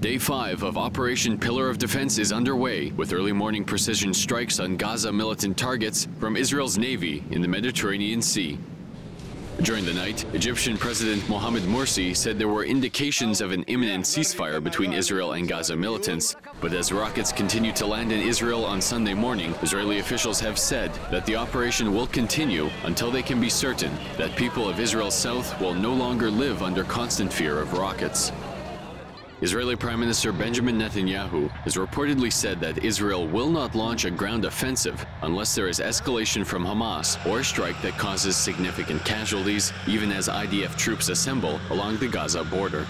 Day 5 of Operation Pillar of Defense is underway with early morning precision strikes on Gaza militant targets from Israel's Navy in the Mediterranean Sea. During the night, Egyptian President Mohamed Morsi said there were indications of an imminent ceasefire between Israel and Gaza militants. But as rockets continue to land in Israel on Sunday morning, Israeli officials have said that the operation will continue until they can be certain that people of Israel's south will no longer live under constant fear of rockets. Israeli Prime Minister Benjamin Netanyahu has reportedly said that Israel will not launch a ground offensive unless there is escalation from Hamas or a strike that causes significant casualties, even as IDF troops assemble along the Gaza border.